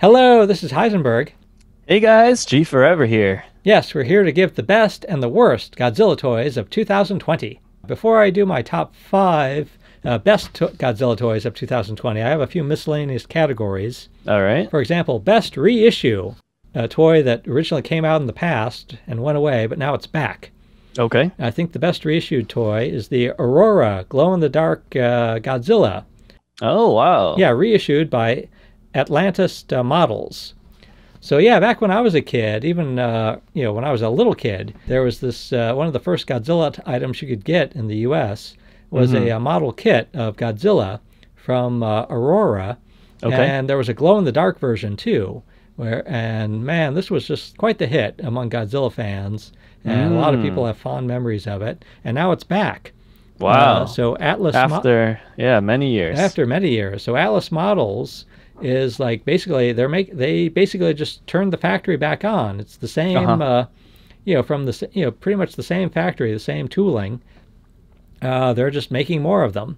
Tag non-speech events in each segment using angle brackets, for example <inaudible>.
Hello, this is Heisenberg. Hey guys, G Forever here. Yes, we're here to give the best and the worst Godzilla toys of 2020. Before I do my top five uh, best to- Godzilla toys of 2020, I have a few miscellaneous categories. All right. For example, best reissue, a toy that originally came out in the past and went away, but now it's back. Okay. I think the best reissued toy is the Aurora glow in the dark uh, Godzilla. Oh wow. Yeah, reissued by Atlantis uh, Models. So yeah, back when I was a kid, even uh, you know when I was a little kid, there was this uh, one of the first Godzilla t- items you could get in the U.S. was a, uh model kit of Godzilla from uh, Aurora, Okay. and there was a glow in the dark version too. Where and man, this was just quite the hit among Godzilla fans, and a lot of people have fond memories of it. And now it's back. Wow. Uh, so Atlas Mo- After yeah, many years. after many years. So Atlas Models is like basically they're make they basically just turned the factory back on. It's the same, Uh-huh. uh, you know, from the you know pretty much the same factory, the same tooling. Uh, they're just making more of them.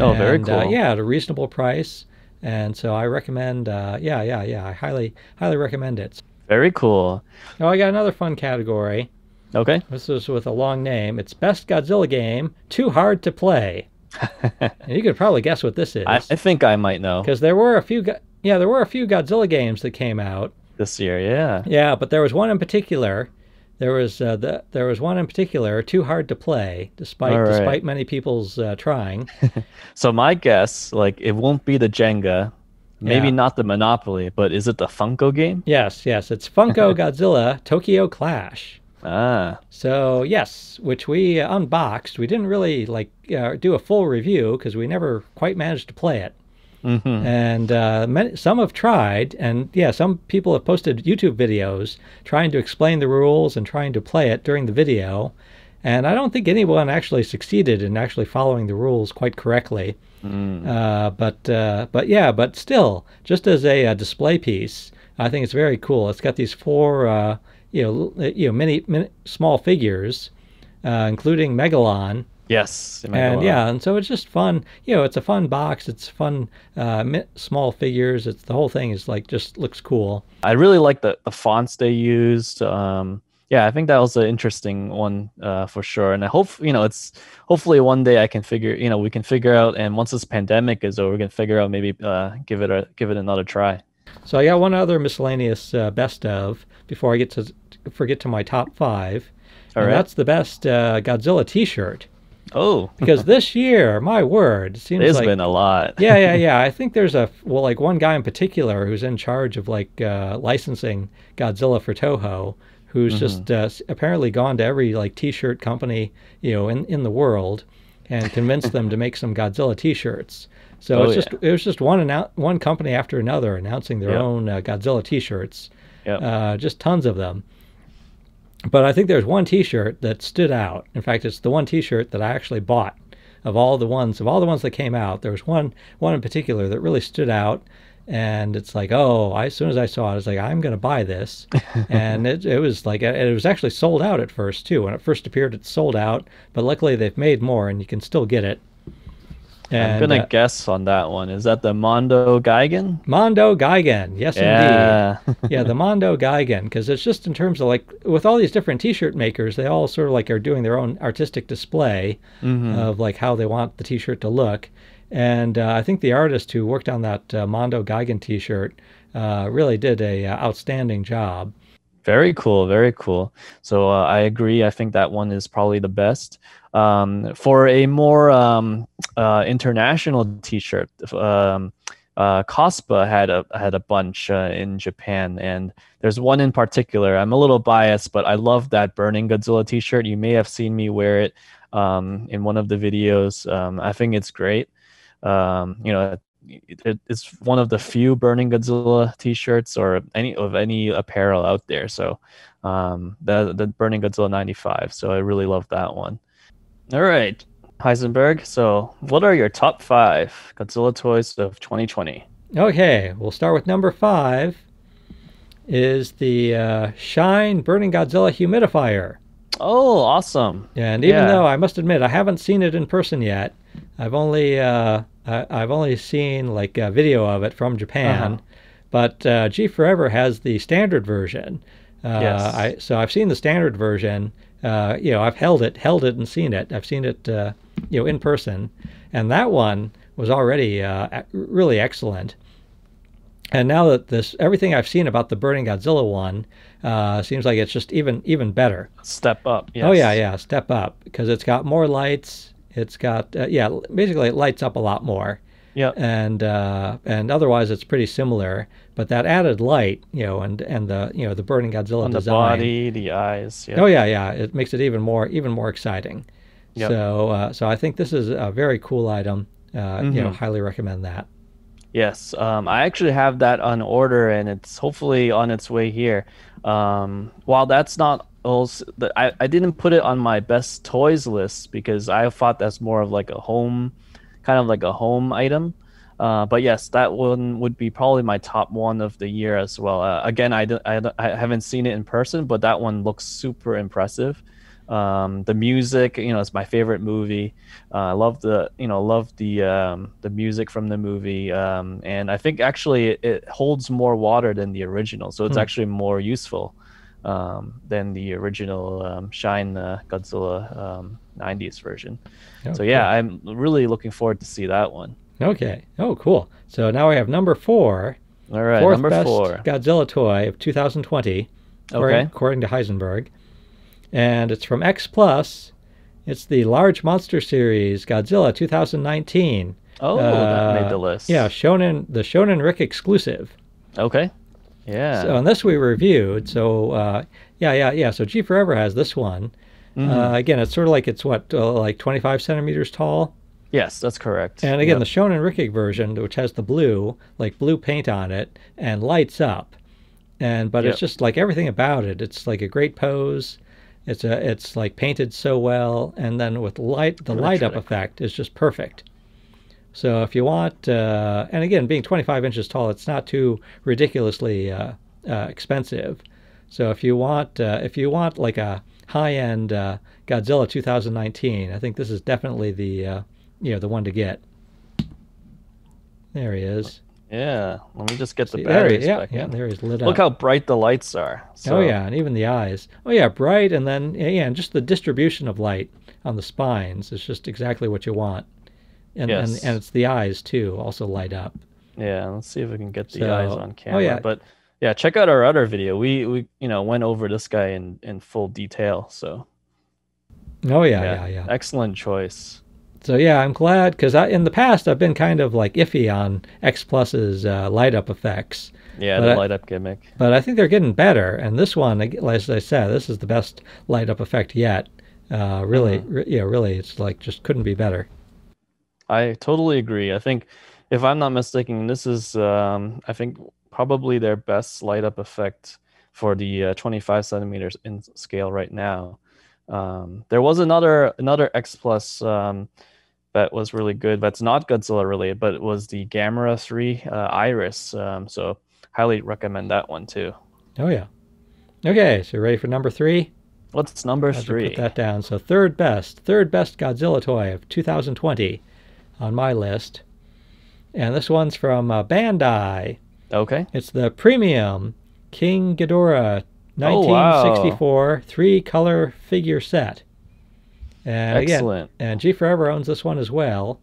Oh, very And, uh, cool. yeah, at a reasonable price. And so I recommend. Uh, yeah, yeah, yeah. I highly, highly recommend it. Very cool. Oh, I got another fun category. Okay. This is with a long name. It's best Godzilla game. Too hard to play. <laughs> you could probably guess what this is. I, I think I might know because there were a few Go- yeah there were a few godzilla games that came out this year. Yeah. yeah but there was one in particular there was uh, the, there was one in particular too hard to play despite right. despite many people's uh, trying <laughs> So my guess, like, it won't be the Jenga, maybe Yeah. not the Monopoly, but is it the Funko game? yes yes it's funko <laughs> godzilla tokyo clash Ah. so yes which we unboxed we didn't really like uh, do a full review because we never quite managed to play it hmm and uh, many, some have tried, and yeah, some people have posted YouTube videos trying to explain the rules and trying to play it during the video. And I don't think anyone actually succeeded in actually following the rules quite correctly. Mm. Uh, but uh, but yeah, but still, just as a, uh display piece, I think it's very cool. It's got these four uh, you know l- you know mini, mini small figures, uh, including Megalon, Yes. might and yeah, and so it's just fun. You know, it's a fun box. It's fun, uh, mi- small figures. It's the whole thing is like just looks cool. I really like the, the fonts they used. Um, yeah, I think that was an interesting one uh, for sure. And I hope you know it's hopefully one day I can figure you know we can figure out. And once this pandemic is over, we can figure out maybe uh, give it a give it another try. So I got one other miscellaneous uh, best of before I get to forget to my top five. All and right. that's the best uh, Godzilla T-shirt Oh, <laughs> because this year, my word, it seems there's like been a lot. <laughs> yeah, yeah, yeah. <laughs> I think there's a well, like one guy in particular who's in charge of like uh, licensing Godzilla for Toho, who's just uh, apparently gone to every like T-shirt company you know in in the world and convinced them to make some Godzilla T-shirts. So Oh, it's yeah. just it was just one annou- one company after another announcing their Yep. own uh, Godzilla T-shirts, Yep. uh, just tons of them. But I think there's one T-shirt that stood out. In fact, it's the one T-shirt that I actually bought of all the ones of all the ones that came out. There was one one in particular that really stood out, and it's like, oh, I, as soon as I saw it, I was like, I'm going to buy this, <laughs> and it, it was like uh, it was actually sold out at first too. When it first appeared, it sold out, but luckily they've made more, and you can still get it. I'm gonna uh, guess on that one. Is that the Mondo Gigan? Mondo Gigan, yes indeed. Yeah. yeah, the Mondo Gigan, because it's just in terms of like with all these different T-shirt makers, they all sort of like are doing their own artistic display Mhm. of like how they want the T-shirt to look. And uh, I think the artist who worked on that uh, Mondo Gigan T-shirt uh, really did a uh, outstanding job. Very cool, very cool. So uh, I agree. I think that one is probably the best. Um, for a more um, uh, international T-shirt, um, uh, Cospa had a had a bunch uh, in Japan, and there's one in particular. I'm a little biased, but I love that Burning Godzilla T-shirt. You may have seen me wear it um, in one of the videos. Um, I think it's great. Um, you know, it, it's one of the few Burning Godzilla T-shirts or any of any apparel out there. So um, the the Burning Godzilla '95. So I really love that one. All right, Heisenberg. So what are your top five Godzilla toys of 2020? Okay, we'll start with number five. Is the uh, Shine Burning Godzilla humidifier. Oh, awesome! Yeah, and even Yeah. though I must admit I haven't seen it in person yet, I've only uh, I, I've only seen like a video of it from Japan. Uh-huh. but uh, G Forever has the standard version. Uh, Yes. I, so I've seen the standard version. Uh, you know, I've held it, held it, and seen it. I've seen it, uh, you know, in person, and that one was already uh, really excellent. And now that this everything I've seen about the Burning Godzilla one uh, seems like it's just even even better. Step up. Yes. Oh yeah, yeah, step up because it's got more lights. It's got uh, yeah, basically it lights up a lot more, Yeah. and uh, and otherwise it's pretty similar. But that added light, you know, and and the you know the Burning Godzilla On the design. body, the eyes. Yep. Oh yeah, yeah, it makes it even more even more exciting. Yep. So uh, so I think this is a very cool item. Uh, You know, Mhm. highly recommend that. Yes, um, I actually have that on order, and it's hopefully on its way here. Um, while that's not also, the- I I didn't put it on my best toys list because I thought that's more of like a home, kind of like a home item. Uh, but yes, that one would be probably my top one of the year as well. Uh, again, I, don't- I, don't- I haven't seen it in person, but that one looks super impressive. Um, the music, you know, it's my favorite movie. Uh, I love the, you know, love the um, the music from the movie, um, and I think actually it, it holds more water than the original, so it's Hmm. actually more useful um, than the original um, Shine uh, Godzilla um, '90s version. So yeah, I'm really looking forward to see that one. Okay. Oh, cool. So now we have number four, All right, fourth number best four. Godzilla toy of 2020, according, Okay. according to Heisenberg, and it's from X Plus. It's the Large Monster Series Godzilla 2019. Oh, that made Uh, the list. Yeah, Shonen, the Shonen Ric exclusive. Okay. Yeah. So, and this we reviewed. So, uh, yeah, yeah, yeah. So G Forever has this one. Mhm. Uh, again, it's sort of like it's what, uh, like 25 centimeters tall. yes, that's correct. And again, Yep. the Shonen Rickig version, which has the blue, like blue paint on it, and lights up. And but Yep. it's just like everything about it. It's like a great pose. It's a, it's like painted so well, and then with light, the light up effect is just perfect. So if you want, uh, and again, being 25 inches tall, it's not too ridiculously uh, uh, expensive. So if you want, uh, if you want like a high-end uh, Godzilla 2019, I think this is definitely the, uh, you know, the one to get. There he is. yeah. Let me just get the See, there he, batteries yeah, back yeah, there he's lit Look up. how bright the lights are. So, oh yeah, and even the eyes. Oh yeah, bright, and then yeah, yeah, and just the distribution of light on the spines is just exactly what you want. And Yes. and, and it's the eyes too, also light up. Yeah, let's see if we can get the So- eyes oh, on camera. Oh yeah. But yeah, check out our other video. We we you know went over this guy in in full detail. So Oh yeah, yeah, yeah. excellent choice. So yeah, I'm glad because in the past I've been kind of like iffy on X Plus's uh, light up effects, Yeah, But the light up gimmick. but I think they're getting better. And this one, as I said, this is the best light up effect yet. Uh, really, Mm-hmm. re- yeah, really, it's like just couldn't be better. I totally agree. I think if I'm not mistaken, this is um I think probably their best light up effect for the uh, 25 centimeters in scale right now. Um, there was another another X Plus um, that was really good. That's not Godzilla related, but it was the Gamera 3 uh, Iris. Um, so highly recommend that one too. Oh yeah. Okay, so ready for number three? What's number I have to three? Put that down. So third best, third best Godzilla toy of 2020 on my list, and this one's from uh, Bandai. Okay. It's the premium King Ghidorah Oh, wow. 1964 three color figure set. And again, Excellent. and G Forever owns this one as well.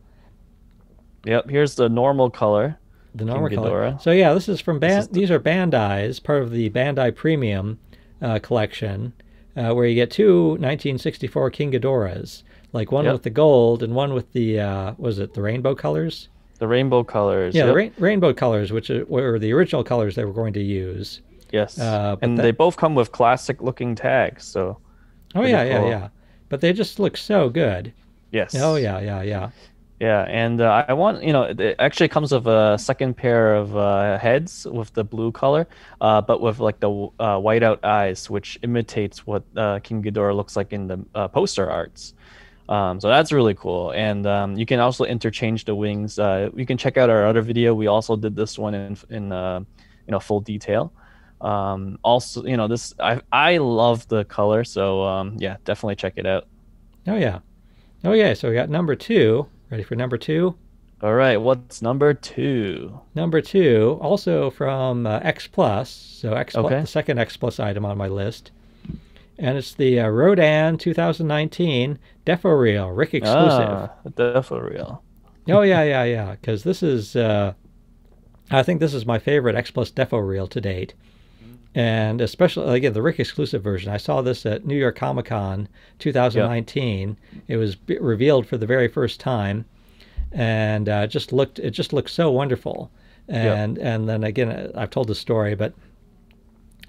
Yep. Here's the normal color. The normal King color. Ghidorah. So yeah, this is from This Ban- is the- these are Bandai's part of the Bandai Premium uh, collection, uh, where you get two 1964 King Ghidorahs, like one Yep. with the gold and one with the uh, was it the rainbow colors? The rainbow colors. Yeah, the yep. rain- rainbow colors, which are- were the original colors they were going to use. Yes. Uh, and that- they both come with classic looking tags. So Oh yeah, yeah, cool. yeah. But they just look so good. yes. Oh yeah, yeah, yeah. Yeah, and uh, I want you know it actually comes with a second pair of uh, heads with the blue color, uh, but with like the uh, whiteout eyes, which imitates what uh, King Ghidorah looks like in the uh, poster arts. Um, so that's really cool, and um, you can also interchange the wings. Uh, you can check out our other video. We also did this one in in uh, you know full detail. Um, also, you know this I I love the color, so um, yeah, definitely check it out. Oh yeah. Oh yeah. So we got number two. Ready for number two? All right, what's number two? Number two, also from uh, X Plus, so X Plus, Okay. the second X Plus item on my list, and it's the uh, Rodan 2019 Defo Reel Ric exclusive. Ah, definitely real. oh yeah, yeah, yeah. Because this is, uh, I think this is my favorite X Plus Deforeal to date, and especially again the Ric exclusive version. I saw this at New York Comic Con 2019. It was b- revealed for the very first time, and uh, it just looked it just looked so wonderful. And and then again, I've told the story, but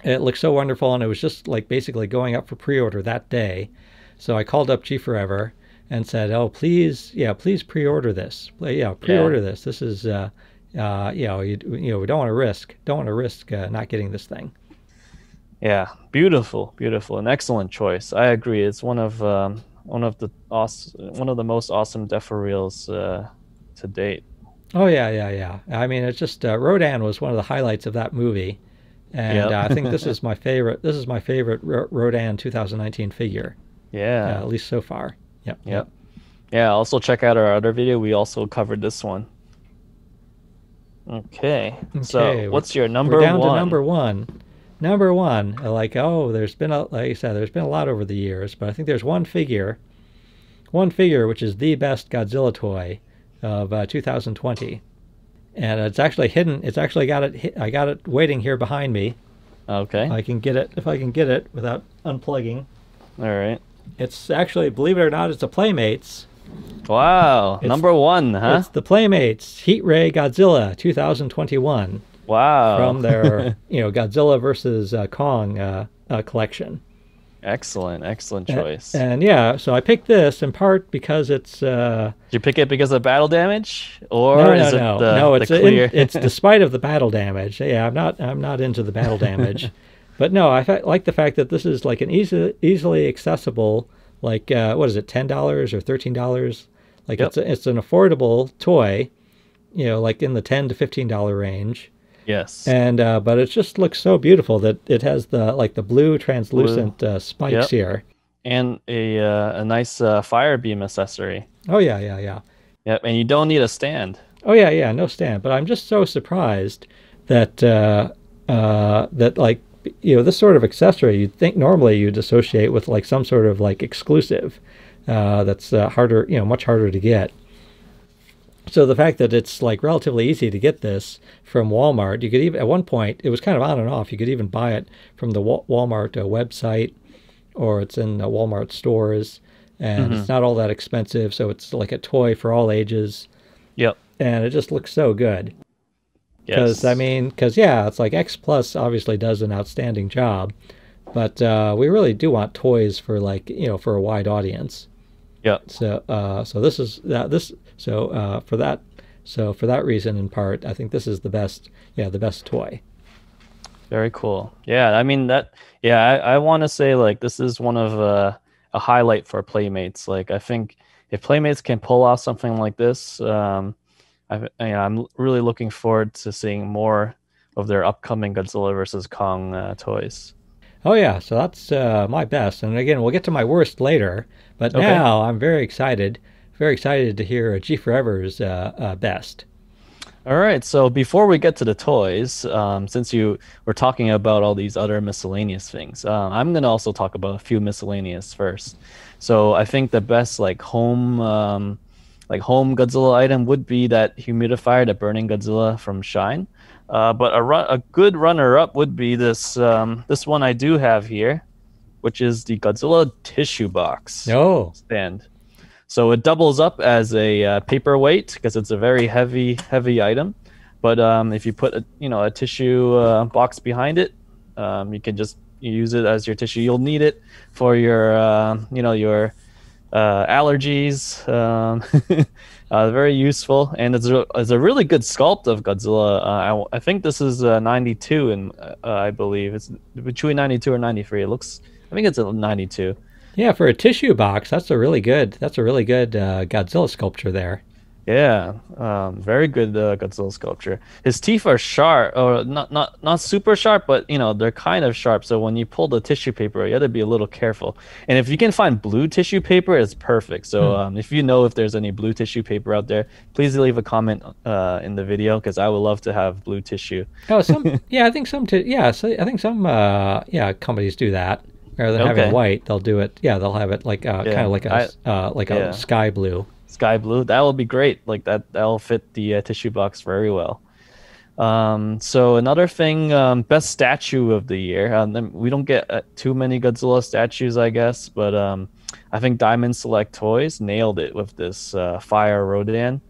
it looked so wonderful, and it was just like basically going up for pre-order that day. So I called up G Forever and said, "Oh, please, yeah, please pre-order this. Yeah, pre-order this. This is, uh, uh, you know, you, you know, we don't want to risk, don't want to risk uh, not getting this thing." Yeah, beautiful, beautiful, an excellent choice. I agree. It's one of um, one of the awesome, one of the most awesome Deforeals uh, to date. Oh yeah, yeah, yeah. I mean, it's just uh, Rodan was one of the highlights of that movie, and Yep. uh, I think this <laughs> is my favorite. This is my favorite Ro- Rodan 2019 figure, uh, Yeah, at least so far. Yep. Yep. yeah. Also check out our other video. We also covered this one. Okay. Okay, so what's your number We're down one? to number one. Number one, uh, like oh, there's been a like I said, there's been a lot over the years, but I think there's one figure, one figure which is the best Godzilla toy of uh, 2020, and it's actually hidden. It's actually got it. I got it waiting here behind me. Okay. I can get it if I can get it without unplugging. All right. It's actually, believe it or not, it's the Playmates. Wow. It's- number one, huh? It's the Playmates Heat Ray Godzilla 2021 Wow. from their <laughs> you know Godzilla versus uh, Kong uh, uh, collection. excellent, excellent choice. And, yeah, so I picked this in part because it's uh, Did you pick it because of battle damage, or no, no, is it no, the, no. the It's in- clear? it's <laughs> despite of the battle damage. Yeah, I'm not I'm not into the battle damage, <laughs> but no, I like the fact that this is like an easy, easily accessible. Like uh, what is it, ten dollars or thirteen dollars? Like Yep. it's a, it's an affordable toy, you know, like in the ten to fifteen dollar range. yes. And uh, but it just looks so beautiful that it has the like the blue translucent uh, spikes Yep. here. and a uh, a nice uh, fire beam accessory. Oh yeah, yeah, yeah. Yep, and you don't need a stand. Oh yeah, yeah, no stand. But I'm just so surprised that uh, uh, that like you know this sort of accessory you'd think normally you'd associate with like some sort of like exclusive uh, that's uh, harder, you know, much harder to get. So the fact that it's like relatively easy to get this from Walmart, you could even at one point it was kind of on and off. You could even buy it from the Walmart uh, website, or it's in uh, Walmart stores, and it's not all that expensive. So it's like a toy for all ages Yep. and it just looks so good. Because Yes. I mean, because yeah, it's like X Plus obviously does an outstanding job, but uh, we really do want toys for like you know for a wide audience. Yeah. So uh, so this is that this so uh, for that so for that reason in part, I think this is the best yeah the best toy. Very cool. Yeah, I mean that. Yeah, I, I want to say like this is one of uh, a highlight for Playmates. Like I think if Playmates can pull off something like this, um, I, you know, I'm really looking forward to seeing more of their upcoming Godzilla versus Kong uh, toys. Oh yeah, so that's uh, my best, and again we'll get to my worst later. But Okay. now I'm very excited, very excited to hear G Forever's uh, uh, best. All right. So before we get to the toys, um, since you were talking about all these other miscellaneous things, uh, I'm gonna also talk about a few miscellaneous first. So I think the best like home, um, like home Godzilla item would be that humidifier, the Burning Godzilla from Shine. Uh, but a run, a good runner-up would be this um, this one I do have here, which is the Godzilla tissue box Oh, stand. So it doubles up as a uh, paperweight because it's a very heavy, heavy item. But um, if you put a, you know a tissue uh, box behind it, um, you can just use it as your tissue. You'll need it for your uh, you know your uh, allergies. Um, <laughs> uh, very useful, and it's a, it's a really good sculpt of Godzilla. Uh, I, I think this is uh, 92, and uh, I believe it's between 92 or 93. It looks, I think it's a 92. yeah, for a tissue box, that's a really good that's a really good uh, Godzilla sculpture there. Yeah, um, very good uh, Godzilla sculpture. His teeth are sharp, or not not not super sharp, but you know they're kind of sharp. So when you pull the tissue paper, you have to be a little careful. And if you can find blue tissue paper, it's perfect. So Hmm. um, if you know if there's any blue tissue paper out there, please leave a comment uh, in the video because I would love to have blue tissue. Oh, some <laughs> yeah, I think some t- yeah, so I think some uh, yeah companies do that rather than having white, they'll do it. Yeah, they'll have it like uh, Yeah, kind of like a I- uh, like yeah. a sky blue. Sky blue that will be great. Like that that'll fit the uh, tissue box very well. Um, so another thing um, best statue of the year um, we don't get uh, too many godzilla statues i guess but um, i think diamond select toys nailed it with this uh, fire rodan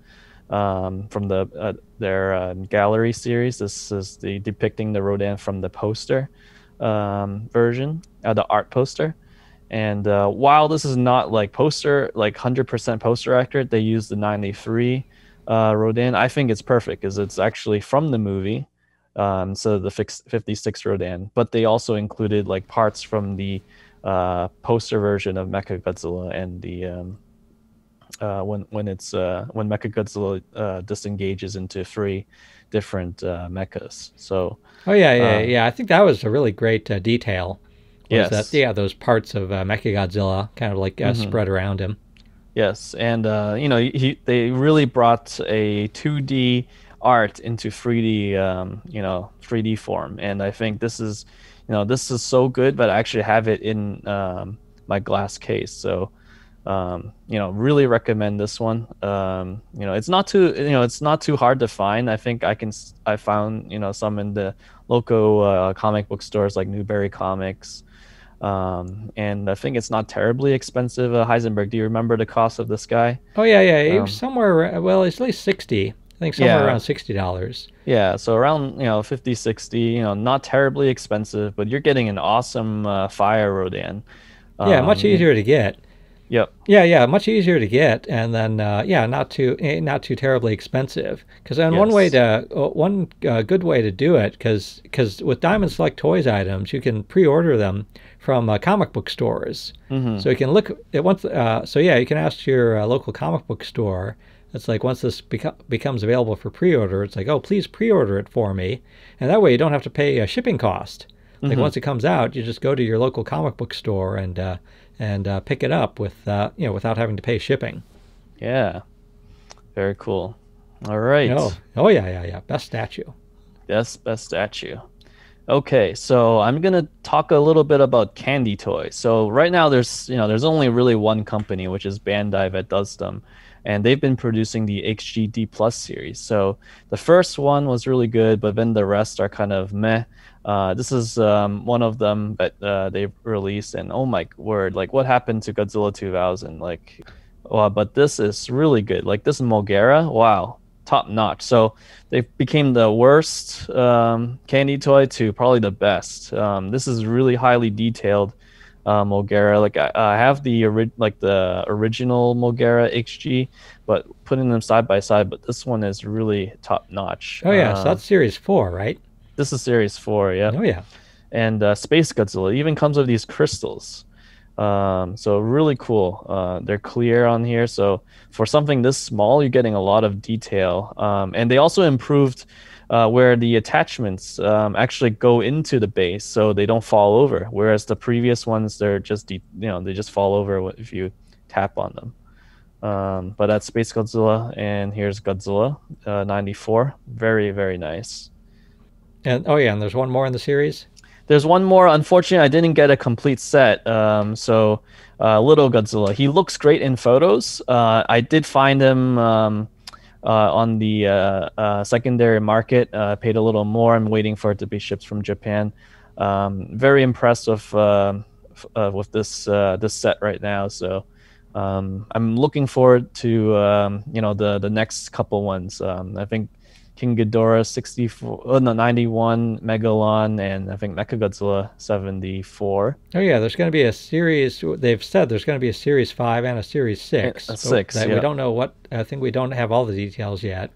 um, from the uh, their uh, gallery series. This is the depicting the rodan from the poster um, version uh, the art poster and uh, while this is not like poster, like 100% poster accurate, they use the 93 uh, Rodan. I think it's perfect because it's actually from the movie. Um, so the fix- 56 Rodan, but they also included like parts from the uh, poster version of Mecha Godzilla and the um, uh, when when it's uh, when Mecha Godzilla uh, disengages into three different uh, mechas. So Oh yeah, yeah, Uh, yeah. I think that was a really great uh, detail. Yes. that, yeah, those parts of uh, Mechagodzilla kind of like uh, Mhm. spread around him. Yes, and uh, you know he, they really brought a 2D art into 3D, um, you know, 3D form, and I think this is, you know, this is so good. But I actually have it in um, my glass case, so um, you know, really recommend this one. Um, you know, it's not too, you know, it's not too hard to find. I think I can, I found, you know, some in the local uh, comic book stores like Newbury Comics. Um, and I think it's not terribly expensive. Uh, Heisenberg, do you remember the cost of this guy? Oh yeah, yeah. It Um, was somewhere. Well, it's at least sixty. I think somewhere Yeah. around sixty dollars. Yeah, so around you know 50, 60, you know, not terribly expensive, but you're getting an awesome uh, fire Rodan. yeah, much Um, easier to get. Yep. Yeah, yeah, much easier to get, and then uh, yeah, not too eh, not too terribly expensive. Because then one way to uh, one uh, good way to do it, because with Diamond Select Toys items, you can pre-order them from uh, comic book stores. hmm So you can look at once. Uh, so yeah, you can ask your uh, local comic book store. It's like once this beco- becomes available for pre-order, it's like, oh, please pre-order it for me, and that way you don't have to pay a shipping cost. Like Mhm. once it comes out, you just go to your local comic book store and uh, and uh, pick it up with uh, you know without having to pay shipping. Yeah. Very cool. All right. Oh, oh yeah, yeah, yeah. Best statue. Yes, best statue. Okay, so I'm gonna talk a little bit about candy toys. So right now, there's you know there's only really one company, which is Bandai, that does them, and they've been producing the HGD Plus series. So the first one was really good, but then the rest are kind of meh. Uh, this is um, one of them that uh, they released, and oh my word, like what happened to Godzilla 2000? Like, well, but this is really good. Like this Mogera, wow, top notch. So they became the worst um, candy toy to probably the best. Um, this is really highly detailed uh, Mogera. Like I, I have the ori- like the original Mogera XG, but putting them side by side. But this one is really top notch. Oh yeah, so Uh, that's series four, right? this is series four. Yeah Oh yeah. and uh, Space Godzilla even comes with these crystals. Um, so really cool. Uh, they're clear on here. So for something this small, you're getting a lot of detail. Um, and they also improved uh, where the attachments um, actually go into the base, so they don't fall over. Whereas the previous ones, they're just de- you know they just fall over if you tap on them. Um, but that's Space Godzilla, and here's Godzilla uh, '94. Very very nice. And oh yeah, and there's one more in the series. There's one more. Unfortunately, I didn't get a complete set. Um, so, uh, Little Godzilla. He looks great in photos. Uh, I did find him um, uh, on the uh, uh, secondary market. Paid a little more. I'm waiting for it to be shipped from Japan. Um, very impressed with with this this set right now. So. Um, I'm looking forward to um, you know the the next couple ones. Um, I think King Ghidorah 64, oh, no, 91, Megalon, and I think Mechagodzilla 74. Oh yeah, there's going to be a series. They've said there's going to be a series five and a series six. a six, that yeah. We don't know what. I think we don't have all the details yet.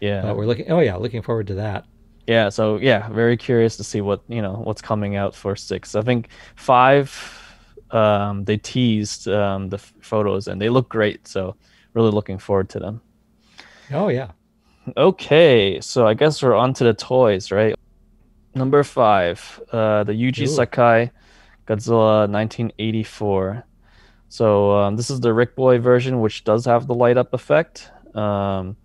Yeah. But we're looking. Oh yeah, looking forward to that. yeah. So yeah, very curious to see what, you know, what's coming out for six. I think five, um, they teased um, the photos and they look great. So really looking forward to them. Oh yeah. Okay, so I guess we're on to the toys, right? Number five, uh, the Yuji Ooh. Sakai Godzilla 1984. So um, this is the Ric Boy version, which does have the light up effect. Um,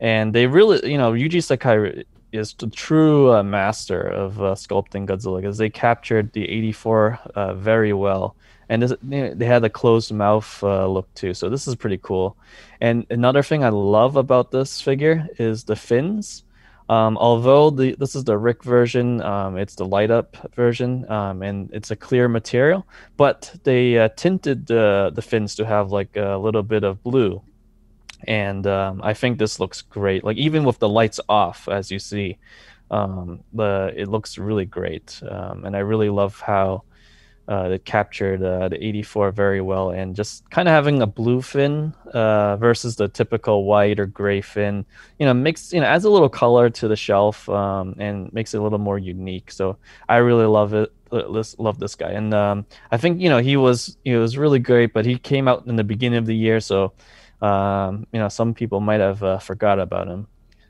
and they really, you know, Yuji Sakai is the true uh, master of uh, sculpting Godzilla because they captured the 84 uh, very well. And this, they had a closed mouth uh, look too. So this is pretty cool. And another thing I love about this figure is the fins. Um, although the this is the Ric version, um, it's the light up version, um, and it's a clear material. But they uh, tinted the the fins to have like a little bit of blue, and um, I think this looks great. Like even with the lights off, as you see, um, the it looks really great, um, and I really love how uh, it captured uh, the 84 very well, and just kind of having a blue fin uh, versus the typical white or gray fin, you know, makes you know adds a little color to the shelf um, and makes it a little more unique. So I really love it. Love this guy, and um, I think you know he was he was really great, but he came out in the beginning of the year, so um, you know some people might have uh, forgot about him.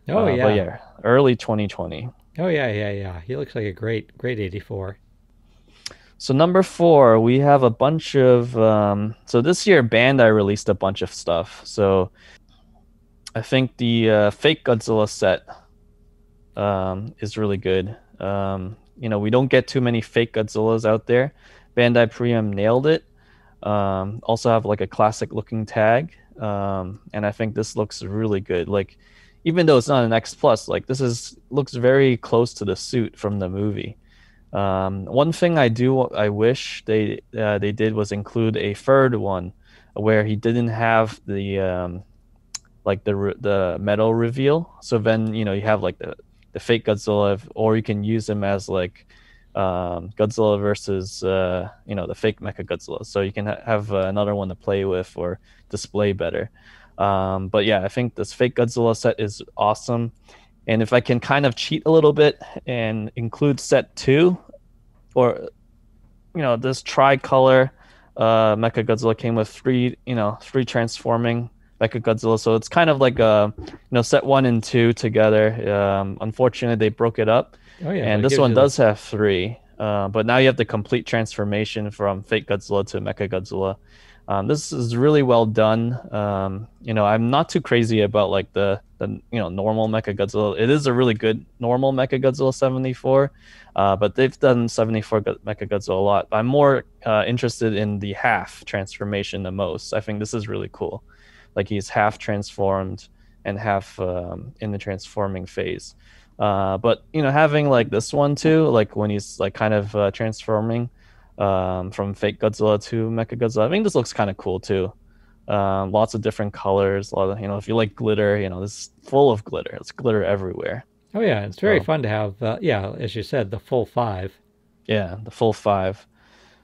Oh Uh, yeah. yeah, early 2020. Oh yeah, yeah, yeah. He looks like a great, great 84. So number four, we have a bunch of. Um, so this year, Bandai released a bunch of stuff. So I think the uh, fake Godzilla set um, is really good. Um, you know, we don't get too many fake Godzillas out there. Bandai Premium nailed it. Um, also have like a classic looking tag, um, and I think this looks really good. Like, even though it's not an X plus, like this is looks very close to the suit from the movie. Um, one thing I do I wish they uh, they did was include a third one where he didn't have the um, like the re- the metal reveal. So then you know you have like the the fake Godzilla, or you can use him as like um, Godzilla versus uh, you know the fake Mecha Godzilla. So you can ha- have uh, another one to play with or display better. Um, but yeah, I think this fake Godzilla set is awesome. And if I can kind of cheat a little bit and include set two, or you know this tricolor uh, Mecha Godzilla came with three you know three transforming Mecha Godzilla, so it's kind of like a you know set one and two together. Um, unfortunately, they broke it up, Oh yeah. and this one does have three. Uh, but now you have the complete transformation from fake Godzilla to Mecha Godzilla. Um, this is really well done. Um, you know, I'm not too crazy about like the the you know normal Mecha Godzilla. It is a really good normal Mecha Godzilla 74, uh, but they've done 74 Go- Mecha Godzilla a lot. I'm more uh, interested in the half transformation the most. I think this is really cool. Like he's half transformed and half um, in the transforming phase. Uh, but you know, having like this one too, like when he's like kind of uh, transforming um, from fake Godzilla to Mecha Godzilla, I think this looks kind of cool too. Um, lots of different colors. A lot of you know, if you like glitter, you know, this is full of glitter. It's glitter everywhere. Oh yeah, it's very Oh. fun to have. Uh, yeah, as you said, the full five. Yeah, the full five.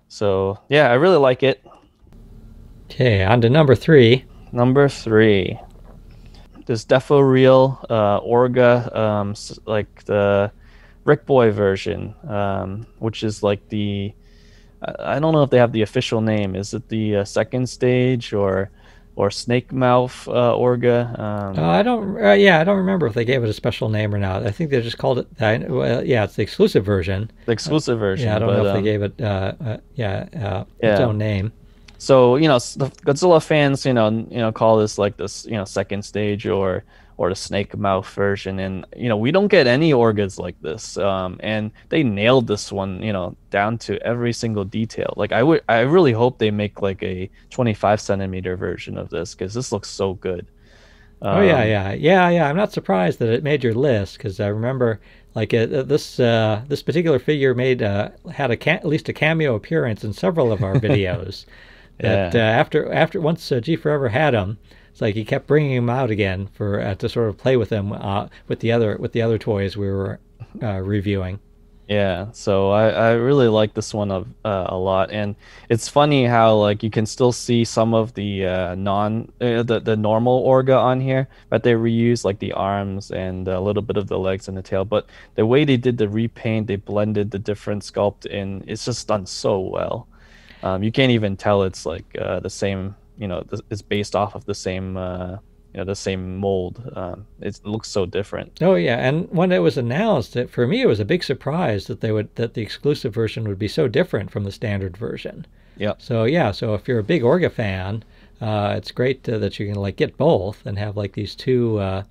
So yeah, I really like it. Okay, on to number three. Number three, this Deforeal uh, Orga, um, like the Ric Boy version, um, which is like the I I don't know if they have the official name. Is it the uh, second stage or or Snake Mouth uh, Orga? Um, Uh, I don't. Uh, yeah, I don't remember if they gave it a special name or not. I think they just called it that. Well, yeah, it's the exclusive version. the exclusive version. Yeah, I don't but, know if um, they gave it. Uh, uh, yeah, uh, its own name. so you know the Godzilla fans you know you know call this like this you know second stage or or the snake mouth version and you know we don't get any orgas like this um and they nailed this one you know down to every single detail like i would i really hope they make like a 25 centimeter version of this because this looks so good oh yeah, Um, yeah, yeah, yeah. I'm not surprised that it made your list because I remember like uh, uh, this uh, this particular figure made uh, had a ca- at least a cameo appearance in several of our <laughs> videos. that Yeah. uh, after after once uh, G Forever had him, it's like he kept bringing him out again for uh, to sort of play with them uh, with the other with the other toys we were uh, reviewing. Yeah, so I, I really like this one of, uh, a lot, and it's funny how like you can still see some of the uh, non uh, the the normal Orga on here, but they reuse like the arms and a little bit of the legs and the tail. But the way they did the repaint, they blended the different sculpt in. It's just done so well. Um, you can't even tell it's like uh, the same. You know, th- it's based off of the same uh, you know the same mold. Um, it looks so different. Oh yeah, and when it was announced, it, for me it was a big surprise that they would that the exclusive version would be so different from the standard version. Yeah. So yeah, so if you're a big Orga fan, uh, it's great uh, that you can like get both and have like these two, uh,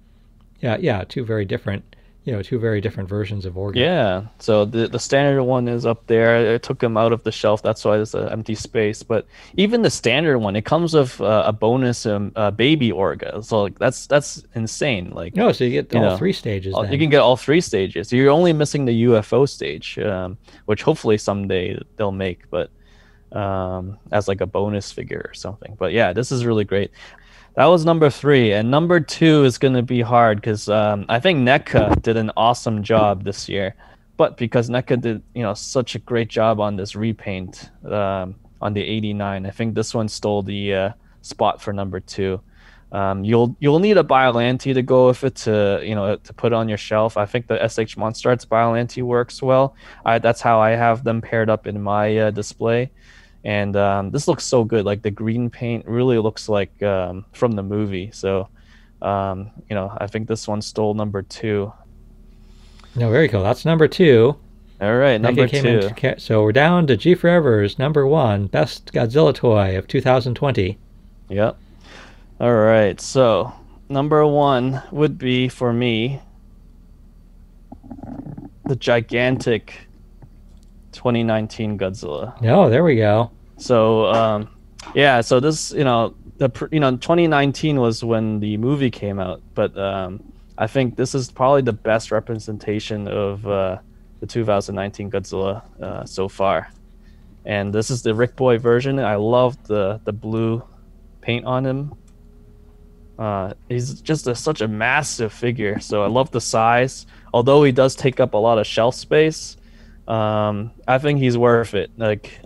yeah, yeah, two very different you know two very different versions of Orga. Yeah. So the the standard one is up there. I took them out of the shelf. That's why there's an empty space. But even the standard one, it comes with uh, a bonus um, uh, baby Orga. So like that's that's insane. Like no, so you get you all know, three stages. all- you can get all three stages. You're only missing the UFO stage, um, which hopefully someday they'll make, but um, as like a bonus figure or something. But yeah, this is really great. That was number three, and number two is going to be hard because um, I think NECA did an awesome job this year. But because NECA did, you know, such a great job on this repaint um, on the '89, I think this one stole the uh, spot for number two. Um, you'll you'll need a Biollante to go with it to you know to put on your shelf. I think the SH Monster Arts Biollante works well. I, that's how I have them paired up in my uh, display. And um, this looks so good. Like the green paint really looks like um, from the movie. So um, you know I think this one stole number two. no, very cool. That's number two. All right, number two. ca- so we're down to G Forever's number one best Godzilla toy of 2020. Yep. All right. So number one would be for me the gigantic 2019 Godzilla. Oh, there we go. So um, yeah. So this, you know, the you know 2019 was when the movie came out, but um, I think this is probably the best representation of uh, the 2019 Godzilla uh, so far. And this is the Ric Boy version. I love the the blue paint on him. Uh, he's just a, such a massive figure, so I love the size. Although he does take up a lot of shelf space, um, I think he's worth it. Like,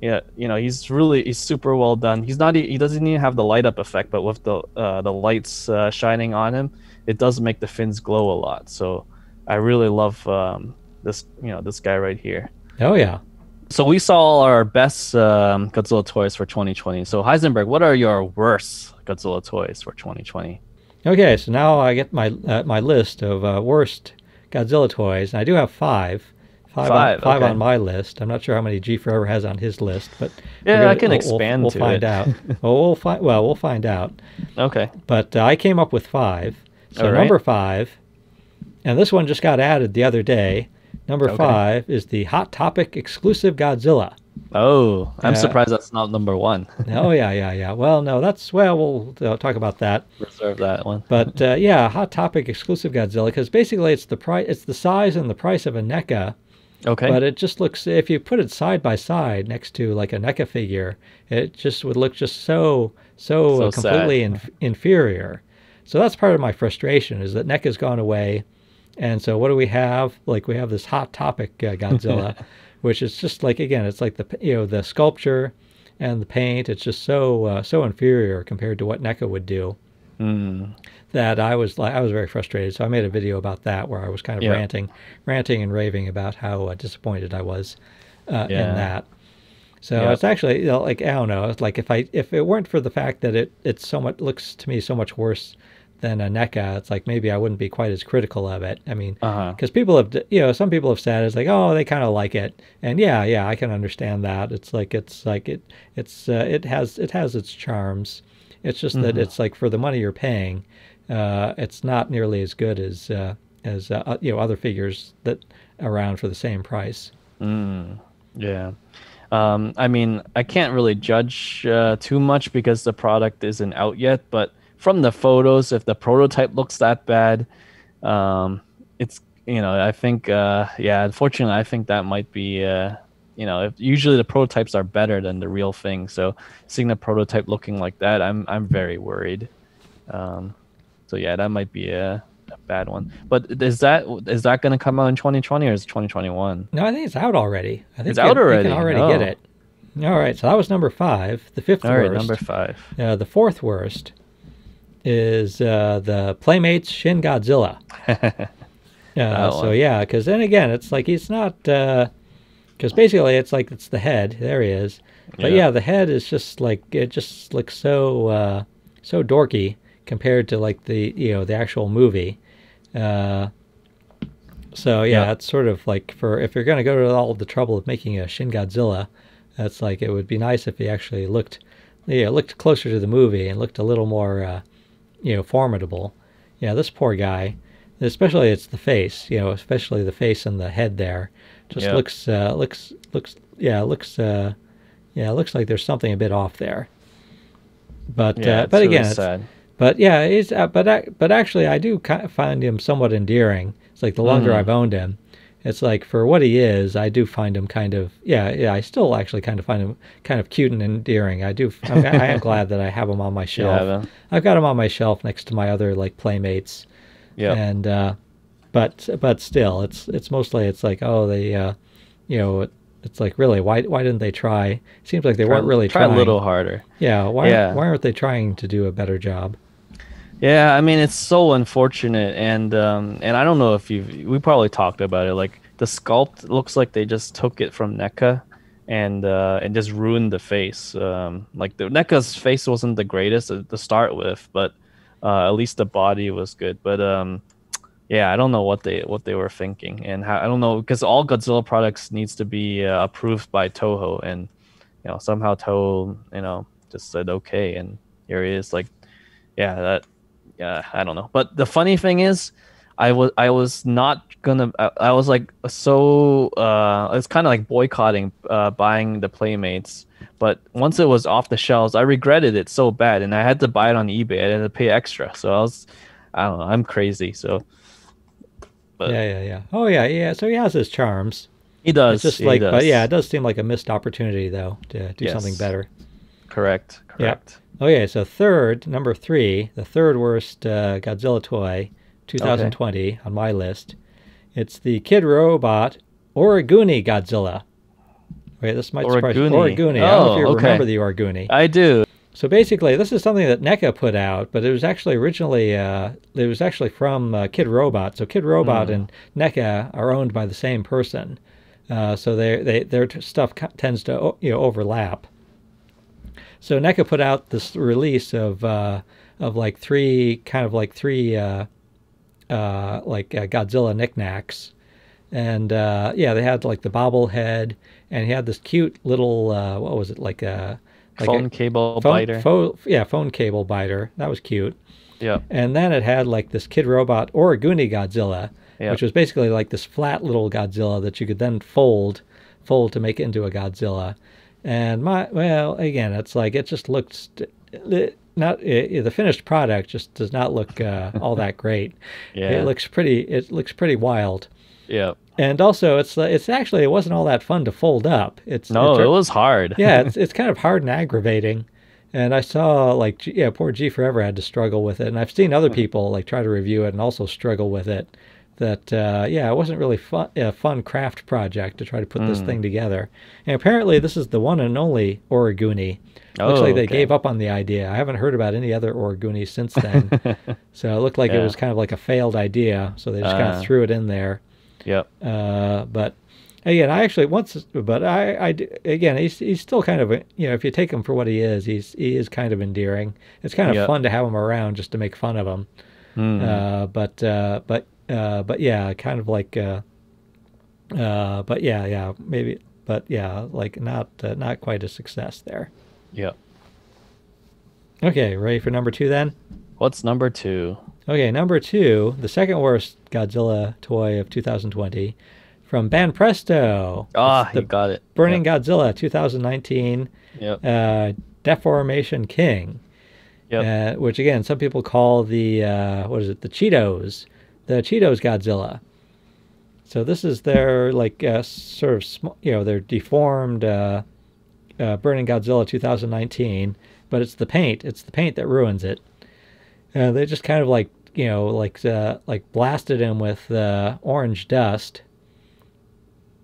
yeah, you know, he's really he's super well done. He's not he doesn't even have the light up effect, but with the uh, the lights uh, shining on him, it does make the fins glow a lot. So I really love um, this you know this guy right here. Oh yeah. So we saw our best um, Godzilla toys for 2020. So Heisenberg, what are your worst Godzilla toys for 2020? Okay, so now I get my uh, my list of uh, worst Godzilla toys, and I do have five. Five, Five, on, five okay. on my list. I'm not sure how many G Forever has on his list, but Yeah, gonna- I can we'll- expand We'll, to find it. out. <laughs> well, we'll find. Well, we'll find out. Okay. But uh, I came up with five. So right. number five, and this one just got added the other day. Number Okay. five is the Hot Topic exclusive Godzilla. Oh, I'm Yeah. surprised that's not number one. <laughs> oh yeah, yeah, yeah. Well, no, that's well, we'll uh, talk about that. Reserve that one. <laughs> But uh, yeah, Hot Topic exclusive Godzilla because basically it's the price, it's the size and the price of a NECA, Okay. but it just looks if you put it side by side next to like a NECA figure, it just would look just so so, So completely inf- inferior. So that's part of my frustration is that NECA's gone away, and so what do we have? Like we have this Hot Topic uh, Godzilla, <laughs> which is just like again, it's like the you know the sculpture and the paint. It's just so uh, so inferior compared to what NECA would do Hmm. that I was like I was very frustrated. So I made a video about that where I was kind of Yeah. ranting, ranting and raving about how uh, disappointed I was uh, Yeah. in that. So Yeah. it's actually you know, like I don't know. It's like if I if it weren't for the fact that it it's so much looks to me so much worse than a NECA, it's like maybe I wouldn't be quite as critical of it. I mean, Uh-huh. because people have you know some people have said it's like oh they kind of like it and yeah yeah I can understand that. It's like it's like it it's uh, it has it has its charms. It's just that Mhm. it's like for the money you're paying, uh, it's not nearly as good as uh, as uh, you know other figures that around for the same price. Mm, yeah. Um, I mean, I can't really judge uh, too much because the product isn't out yet. But from the photos, if the prototype looks that bad, um, it's you know I think uh, yeah. Unfortunately, I think that might be uh, you know if, usually the prototypes are better than the real thing. So seeing the prototype looking like that, I'm I'm very worried. Um, so yeah, that might be a, a bad one. But is that is that going to come out in 2020 or is it 2021? No, I think it's out already. I think It's you out can- You already? can already get Oh. it. All right, so that was number five. The fifth All right, worst. number five. Uh, the fourth worst is uh, the Playmates Shin Godzilla. <laughs> Uh, so one. yeah, because then again, it's like he's not. Because basically, it's like it's the head. There he is. But Yeah. yeah. the head is just like it just looks so uh, so dorky compared to like the you know the actual movie. Uh, so yeah, Yeah. it's sort of like for if you're going to go to all the trouble of making a Shin Godzilla, that's like it would be nice if he actually looked, yeah, looked closer to the movie and looked a little more, uh, you know, formidable. Yeah, this poor guy, especially it's the face, you know, especially the face and the head there, just Yeah. looks uh, looks looks yeah looks uh, yeah it looks like there's something a bit off there. But Yeah, uh, it's but really again, it's, sad. but yeah, he's uh, but but actually, I do ki find him somewhat endearing. It's like the longer Mhm. I've owned him, it's like for what he is, I do find him kind of yeah yeah. I still actually kind of find him kind of cute and endearing. I do. I'm, I am glad that I have him on my <laughs> shelf. Yeah. I've got him on my shelf next to my other like playmates. Yeah. And uh, but but still, it's it's mostly it's like oh they uh, you know. It, it's like really why why didn't they try? Seems like they Try- weren't really try trying. a little harder. Yeah, why Yeah. why aren't they trying to do a better job? Yeah, I mean it's so unfortunate, and um, and I don't know if you've we probably talked about it. Like the sculpt looks like they just took it from NECA, and uh, and just ruined the face. Um, like the NECA's face wasn't the greatest to, to start with, but uh, at least the body was good. But um, yeah, I don't know what they what they were thinking, and how, I don't know because all Godzilla products needs to be uh, approved by Toho, and you know somehow Toho you know just said okay, and here it is. Like yeah, that yeah, I don't know. But the funny thing is, I was I was not gonna. I, I was like so. Uh, it's kind of like boycotting uh, buying the Playmates. But once it was off the shelves, I regretted it so bad, and I had to buy it on eBay. I had to pay extra. So I was, I don't know. I'm crazy. So, but yeah, yeah, yeah. Oh yeah, yeah. So he has his charms. he does. It's just like, does. but yeah, it does seem like a missed opportunity though to do something better. correct, correct. Okay, so third, number three, the third worst uh, Godzilla toy, 2020 on my list. It's the Kidrobot Origuni Godzilla. Wait, this might surprise you. Origuni. Origuni. I don't know if Oh, you okay. remember the Origuni. I do. So basically, this is something that NECA put out, but it was actually originally uh, it was actually from uh, Kidrobot. So Kidrobot Mm. and NECA are owned by the same person. Uh, so they they their t- stuff tends to o- you know overlap. So NECA put out this release of uh, of like three kind of like three uh, uh, like uh, Godzilla knickknacks, and uh, yeah, they had like the bobblehead, and he had this cute little uh, what was it like a like Phone a cable phone, biter. yeah, phone cable biter. That was cute. yeah. And then it had like this Kidrobot Origuni Godzilla, Yeah. which was basically like this flat little Godzilla that you could then fold, fold to make into a Godzilla. And my well, again, it's like it just looks it, not i the finished product just does not look uh, all that great. <laughs> Yeah. It looks pretty. It looks pretty wild. yeah. And also, it's it's actually it wasn't all that fun to fold up. It's No, it's, it was hard. yeah, it's <laughs> it's kind of hard and aggravating. And I saw like yeah, poor G Forever had to struggle with it, and I've seen other people like try to review it and also struggle with it. That uh, yeah, it wasn't really fun a fun craft project to try to put this Mm. thing together. And apparently, this is the one and only Origuni. Looks Oh, like they okay. gave up on the idea. I haven't heard about any other Origuni since then. <laughs> so it looked like it was kind of like a failed idea. So they just kind Uh. of threw it in there. Yep. Uh, but again, I actually once, but I, I again, he's he's still kind of you know, if you take him for what he is, he's he is kind of endearing. It's kind of Yep. fun to have him around just to make fun of him. Mm. Uh, but uh, but uh, but yeah, kind of like, uh, uh, but yeah, yeah, maybe, but yeah, like not uh, not quite a success there. Yep. Okay, ready for number two then? What's number two? Okay, number two, the second worst Godzilla toy of 2020 from Banpresto. Ah, It's the you got it. Burning Godzilla 2019 Yep. uh, Deformation King, Yep. uh, which again some people call the uh, what is it? The Cheetos, the Cheetos Godzilla. So this is their like uh, sort of sm- you know their deformed uh, uh, Burning Godzilla 2019, but it's the paint. It's the paint that ruins it. Uh, they just kind of like you know like uh, like blasted him with uh, orange dust.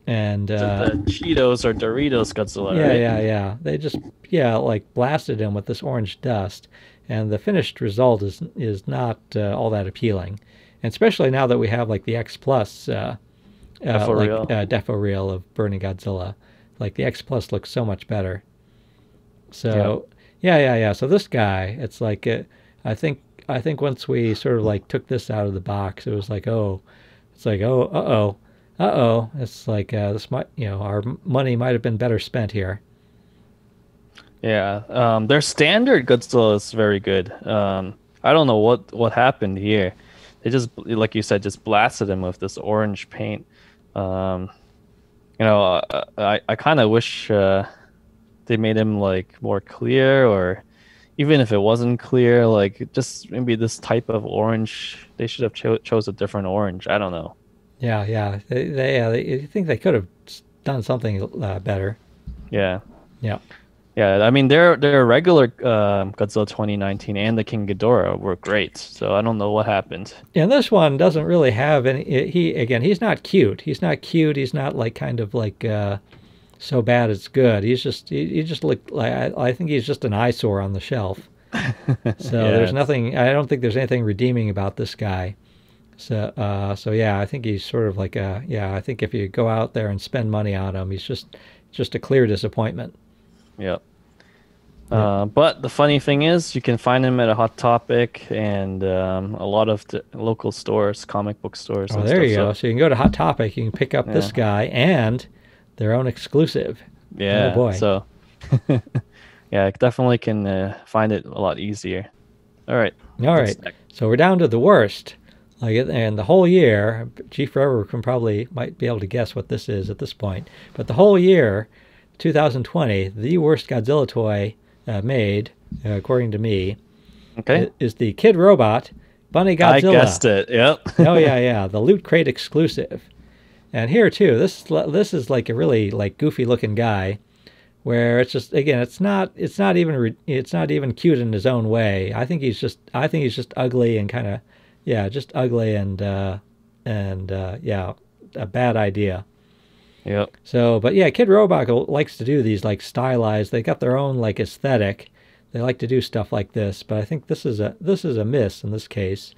And it uh, the Cheetos or Doritos Godzilla, yeah, right? yeah, yeah. They just yeah, like blasted him with this orange dust, and the finished result is is not uh, all that appealing, and especially now that we have like the X Plus uh, uh, like uh, Deforeal of Burning Godzilla, like the X Plus looks so much better. So yeah, yeah, yeah. So this guy, it's like uh, I think I think once we sort of like took this out of the box, it was like oh, it's like oh uh oh, uh oh. It's like uh, this might you know our money might have been better spent here. Yeah, um, their standard Godzilla is very good. Um, I don't know what what happened here. They just, like you said, just blasted him with this orange paint. Um, you know, uh, I I kind of wish uh, they made him like more clear, or even if it wasn't clear, like just maybe this type of orange. They should have cho- chose a different orange. I don't know. Yeah, yeah. They, they, uh, they think they could have done something uh, better. Yeah. Yeah. Yeah, I mean their their regular uh, Godzilla 2019 and the King Ghidorah were great. So I don't know what happened. And this one doesn't really have any. He again, he's not cute. He's not cute. He's not like kind of like uh, so bad it's good. He's just he, he just looked like I, I, think he's just an eyesore on the shelf. <laughs> So yeah, there's nothing. I don't think there's anything redeeming about this guy. So uh, so yeah, I think he's sort of like a yeah. I think if you go out there and spend money on him, he's just just a clear disappointment. Yep. Uh, but the funny thing is, you can find him at a Hot Topic and um, a lot of local stores, comic book stores. Oh, there stuff, you so. go. So you can go to Hot Topic, you can pick up yeah. this guy and their own exclusive. Yeah. Oh boy. So, <laughs> yeah, definitely can uh, find it a lot easier. All right. All right. So we're down to the worst. Like, and the whole year, G Forever can probably might be able to guess what this is at this point. But the whole year, 2020, the worst Godzilla toy uh, made, uh, according to me, okay, is the Kidrobot Bunny Godzilla. I guessed it. Yep. oh yeah, <laughs> yeah, the Loot Crate exclusive. And here too, this this is like a really like goofy looking guy, where it's just again, it's not it's not even it's not even cute in his own way. I think he's just I think he's just ugly and kind of yeah, just ugly and uh, and uh, yeah, a bad idea. Yep. So, but yeah, Kidrobot likes to do these like stylized. They got their own like aesthetic. They like to do stuff like this, but I think this is a this is a miss in this case.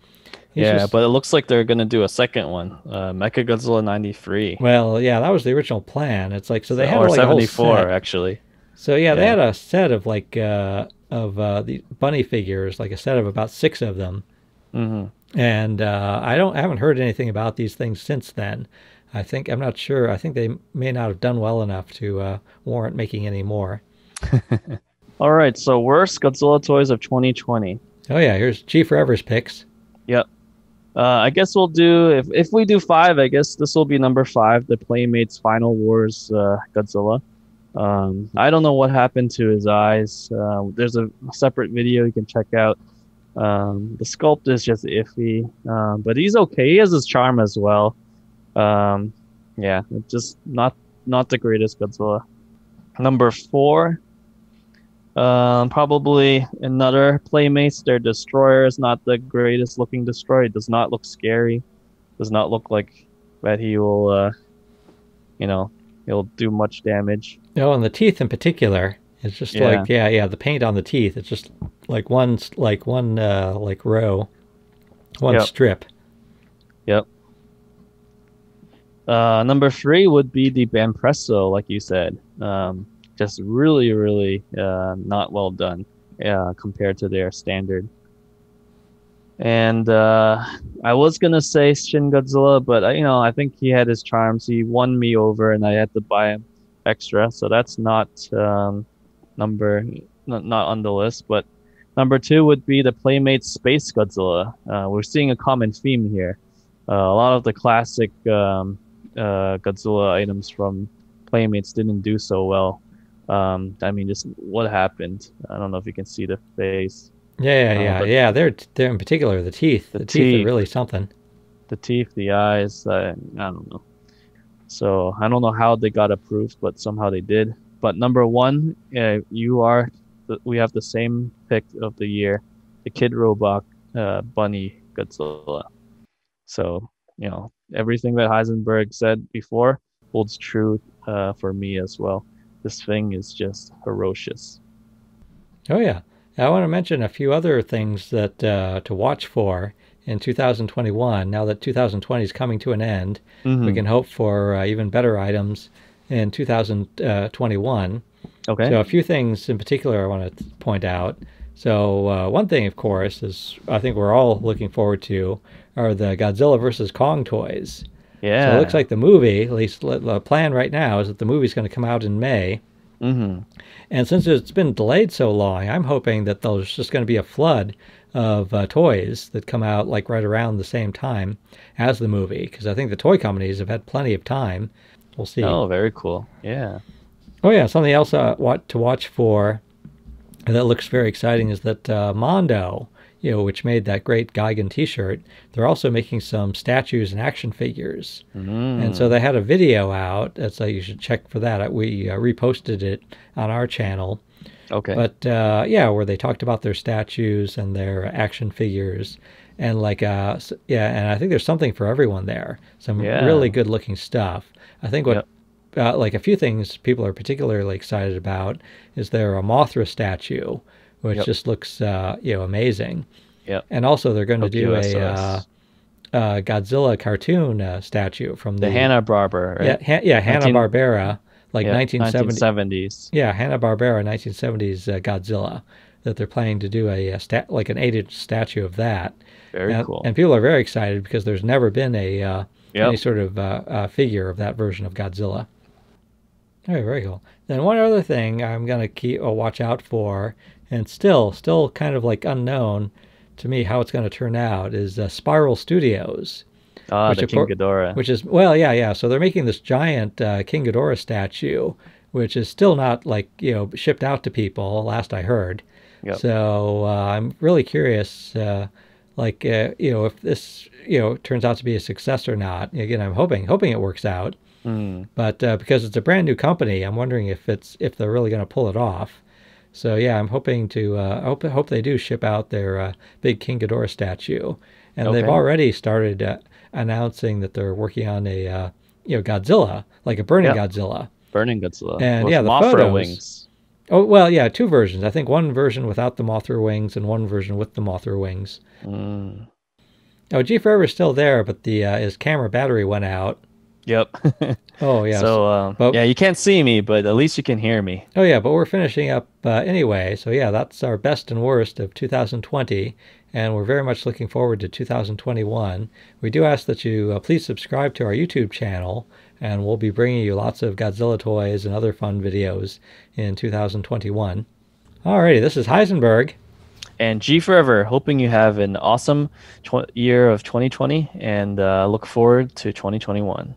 He's yeah, just, but it looks like they're gonna do a second one, uh, Mechagodzilla '93. Well, yeah, that was the original plan. It's like so they had or like '74 actually. So yeah, yeah, they had a set of like uh, of uh, the bunny figures, like a set of about six of them. Mm-hmm. And uh, I don't I haven't heard anything about these things since then. I think I'm not sure. I think they may not have done well enough to uh, warrant making any more. <laughs> All right, so worst Godzilla toys of 2020. Oh yeah, here's G Forever's picks. Yep. Uh, I guess we'll do if if we do five. I guess this will be number five, the Playmates Final Wars uh, Godzilla. Um, I don't know what happened to his eyes. Uh, there's a separate video you can check out. Um, the sculpt is just iffy, um, but he's okay. He has his charm as well. Um, yeah, just not not the greatest Godzilla. Number four, um, probably another Playmates. Their Destroyer is not the greatest looking Destroyer. It does not look scary. Does not look like that he will, uh, you know, he'll do much damage. Oh, and the teeth in particular. It's just yeah. like yeah, yeah. The paint on the teeth. It's just like one like one uh, like row, one yep. strip. Yep. Uh, number three would be the Banpresto, like you said. Um, just really, really uh, not well done uh, compared to their standard. And uh, I was gonna say Shin Godzilla, but uh, you know I think he had his charms. He won me over, and I had to buy him extra, so that's not um, number not, not on the list. But number two would be the Playmates Spacegodzilla. Uh, we're seeing a common theme here. Uh, a lot of the classic um, Godzilla items from Playmates didn't do so well. Um, I mean, just what happened? I don't know if you can see the face. Yeah, yeah, uh, yeah. yeah. They're they're in particular the teeth. The, the teeth, teeth, are really something. The teeth, the eyes. Uh, I don't know. So I don't know how they got approved, but somehow they did. But number one, uh, you are. We have the same pick of the year, the Kidrobot uh, Bunny Godzilla. So you know everything that Heisenberg said before holds true uh, for me as well. This thing is just ferocious. Oh yeah, I want to mention a few other things that uh, to watch for in 2021. Now that 2020 is coming to an end, mm-hmm. we can hope for uh, even better items in 2021. Okay. So a few things in particular I want to point out. So uh, one thing, of course, is I think we're all looking forward to are the Godzilla versus Kong toys. Yeah. So it looks like the movie, at least the plan right now, is that the movie's going to come out in May. Mm-hmm. And since it's been delayed so long, I'm hoping that there's just going to be a flood of uh, toys that come out like right around the same time as the movie, because I think the toy companies have had plenty of time. We'll see. Oh, very cool. Yeah. Oh yeah, something else uh, what to watch for that looks very exciting is that uh, Mondo, you know, which made that great Gigan T-shirt, they're also making some statues and action figures, Mm. and so they had a video out. So you should check for that. We uh, reposted it on our channel. Okay. But uh, yeah, where they talked about their statues and their action figures, and like uh, yeah, and I think there's something for everyone there. Some Yeah. really good looking stuff. I think what Yep. uh, like a few things people are particularly excited about is their uh, Mothra statue, which Yep. just looks uh, you know amazing. Yep. And also they're going to do a uh, uh, Godzilla cartoon uh, statue from the the, Hanna Barbera, right? yeah ha- yeah, Hanna Barbera, like Yeah, 1970 1970s. yeah, Hanna Barbera 1970s uh, Godzilla that they're planning to do a, uh stat like an eight inch statue of that. Very and, cool. And people are very excited because there's never been a uh, Yep. any sort of figure of that version of Godzilla. All right, very cool. Then one other thing I'm gonna keep a watch out for, and still still kind of like unknown to me how it's going to turn out is uh, Spiral Studios. Ah, which the King Ghidorah. which is well yeah yeah. So they're making this giant uh, king ghidorah statue which is still not like you know shipped out to people last i heard. Yep. so uh, i'm really curious uh, like uh, you know if this you know turns out to be a success or not. Again i'm hoping hoping it works out. Mm, but uh, because it's a brand new company i'm wondering if it's if they're really going to pull it off so yeah i'm hoping to uh, I hope hope they do ship out their uh, big king ghidorah statue. And they've already started uh, announcing that they're working on a uh, you know godzilla like a burning Yeah. godzilla. Burning Godzilla. And, with yeah, the Mothra photos- wings. oh well yeah two versions. I think one version without the mothra wings and one version with the mothra wings. Mm, oh g forever's still there but the uh, his camera battery went out yep. <laughs> oh yeah So um, but- yeah, you can't see me, but at least you can hear me. Oh yeah, but we're finishing up uh, anyway. So yeah, that's our best and worst of 2020, and we're very much looking forward to 2021. We do ask that you uh, please subscribe to our YouTube channel, and we'll be bringing you lots of Godzilla toys and other fun videos in 2021. Alrighty, this is Heisenberg. And G Forever, hoping you have an awesome tw- year of 2020 and uh, look forward to 2021.